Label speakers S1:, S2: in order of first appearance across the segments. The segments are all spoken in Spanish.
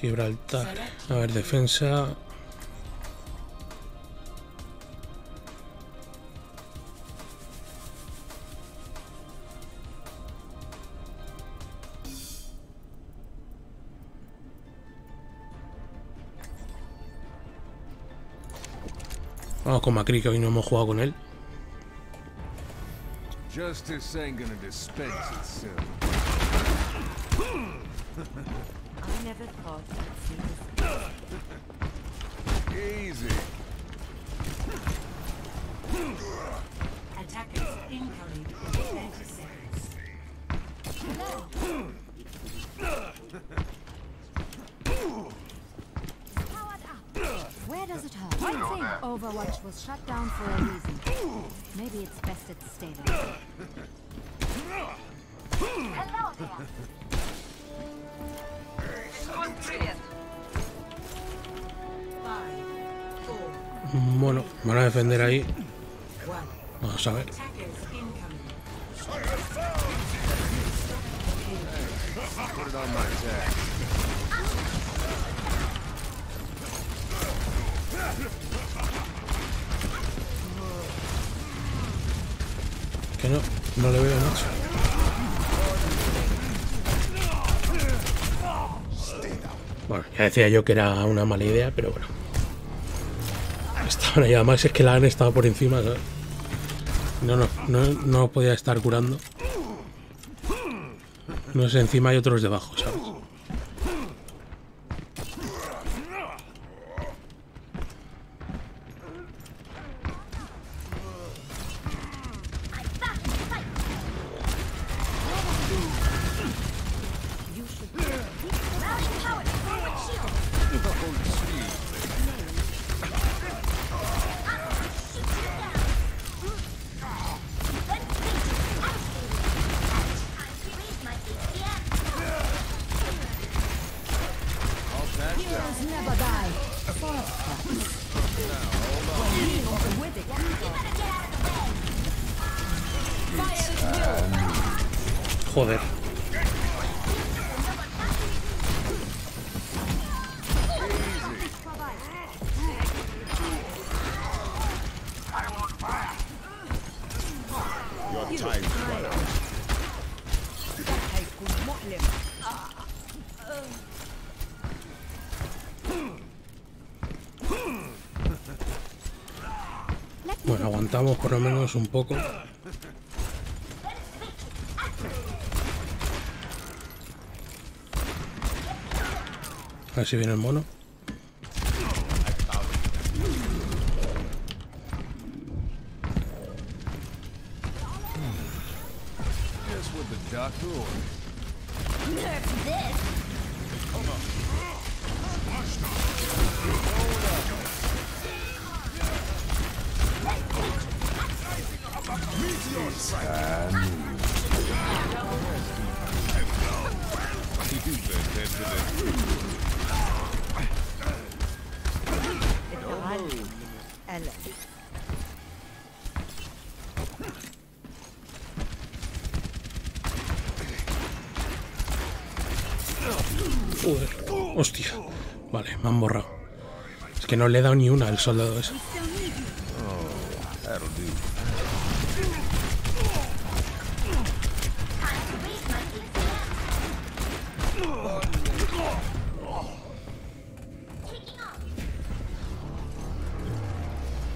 S1: Gibraltar. A ver, defensa. Vamos con Macri, que hoy no hemos jugado con él.
S2: Justice ain't gonna dispense itself.
S3: I never thought I'd see this.
S2: Easy.
S3: Attackers incoming in 30 seconds.
S4: Where does it hurt? One thing, Overwatch was shut down for a reason. Maybe it's best it stayed there.
S1: Bueno, van a defender ahí. Vamos a ver. Que no, no le veo mucho. Bueno, ya decía yo que era una mala idea, pero bueno. Estaban ahí, además es que la han estado por encima, ¿sabes? No, no, no, podía estar curando. No es encima y otros debajo, ¿sabes? Joder. Aguantamos por lo menos un poco. A ver si viene el mono. Joder. Hostia. Vale, me han borrado. Es que no le he dado ni una al soldado ese.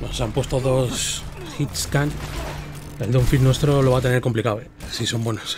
S1: Nos han puesto dos hitscan. El Downfield nuestro lo va a tener complicado, eh. Si son buenos.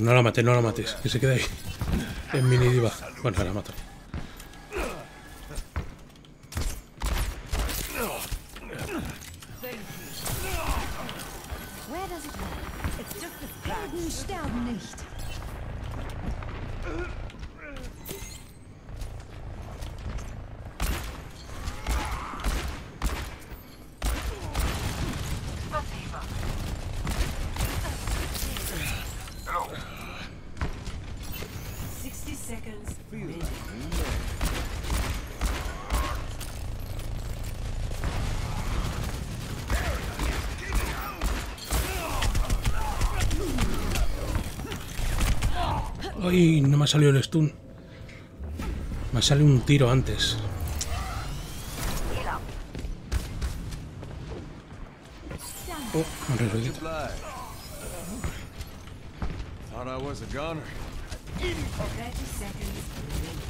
S1: No la mates, no la mates. Que se quede ahí. En mini diva. Bueno, la mato. Ay, no me ha salido el stun. Me ha salido un tiro antes. Oh, me he reído.
S2: Fly. Thought I was a gunner.
S3: 30 seconds remaining.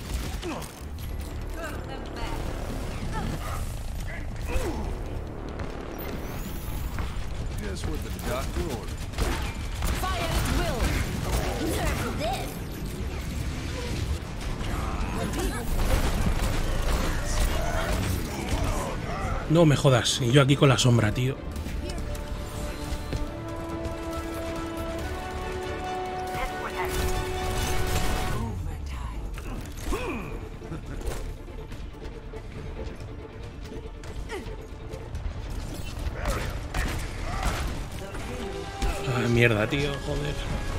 S2: Just what the doctor ordered.
S4: Fire at will. This.
S1: No me jodas. Y yo aquí con la sombra, tío. Ah, mierda, tío. Joder.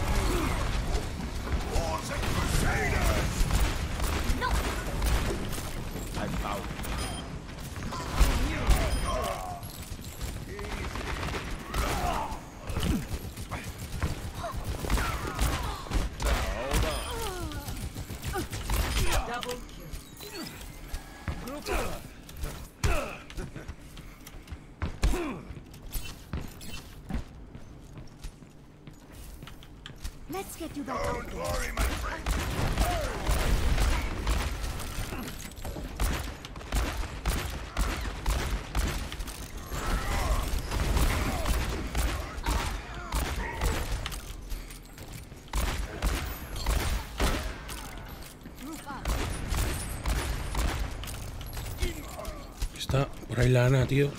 S4: Let's get you back Don't worry, my
S1: Está por ahí la Ana, tío.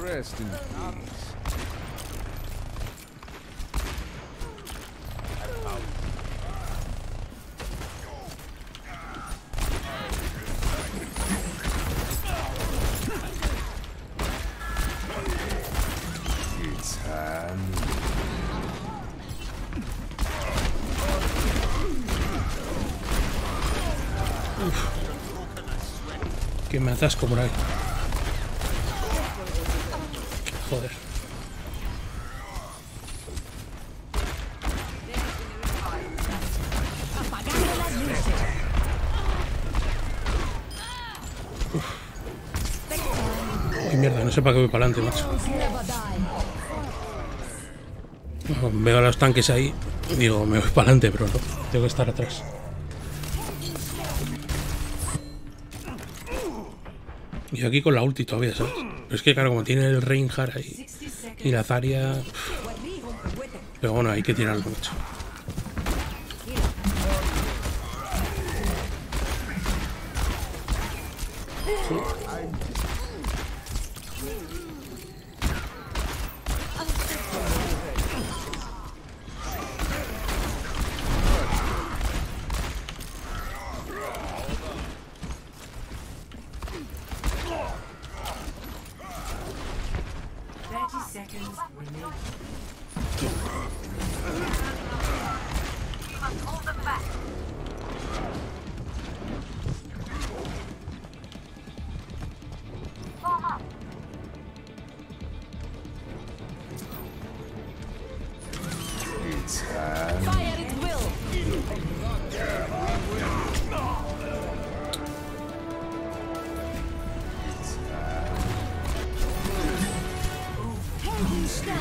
S2: Rest
S1: Que me atasco por ahí. Joder.
S4: Luces.
S1: Ay, mierda, no sé para qué voy para adelante, macho. Veo a los tanques ahí. Digo, me voy para adelante, pero no. Tengo que estar atrás. Y aquí con la ulti todavía, ¿sabes? Pero es que claro, como tiene el Reinhardt ahí
S3: 60 seconds.
S1: y la Zarya... Pero bueno, hay que tirarlo mucho.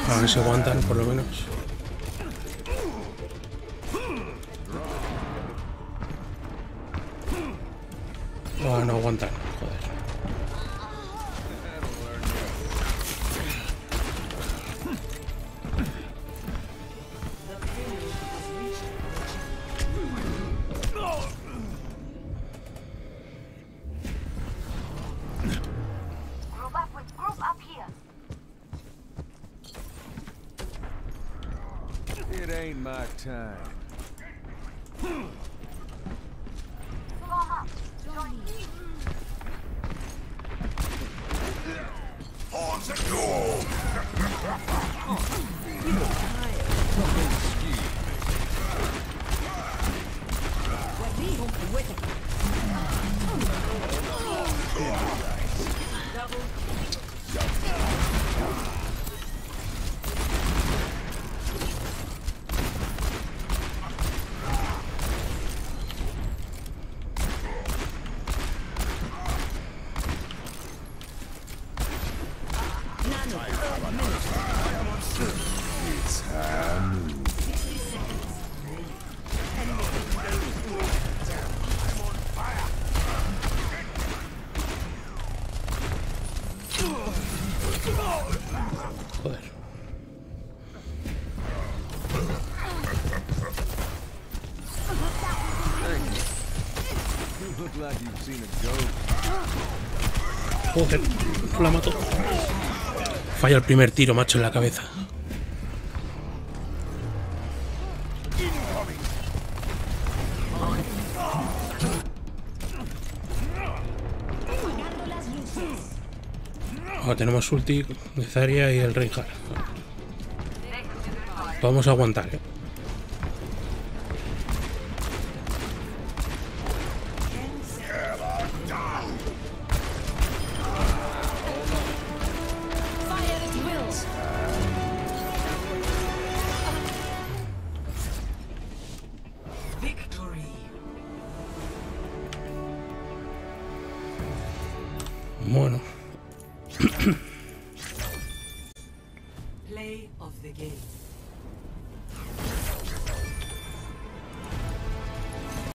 S1: A ver si aguantan, por lo menos. Ah, no aguantan,
S2: ain't my time. Horns!
S1: Joder. La mato. Falla el primer tiro, macho, en la cabeza. Ahora tenemos ulti de Zarya y el Reinhardt. Vamos a aguantar, ¿eh?